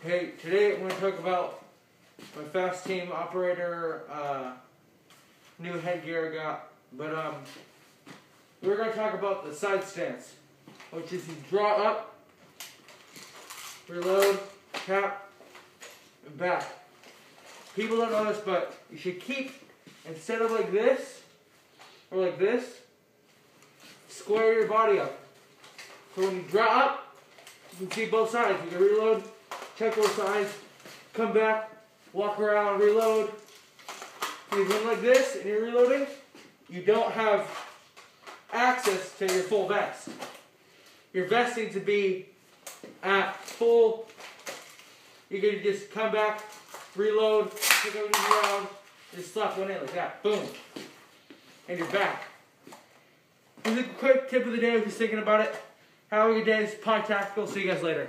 Hey, today I'm going to talk about my fast team operator uh, new headgear I got. But um, we're going to talk about the side stance, which is you draw up, reload, tap, and back. People don't know this, but you should keep, instead of like this, or like this, square your body up. So when you draw up, you can see both sides. You can reload, check both sides, come back, walk around, reload. If you run like this and you're reloading, you don't have access to your full vest. Your vest needs to be at full. You're gonna just come back, reload, pick the ground, just slap one in like that. Boom. And you're back. Here's a quick tip of the day if you're thinking about it. Have a good day. It's Pod Tactical. See you guys later.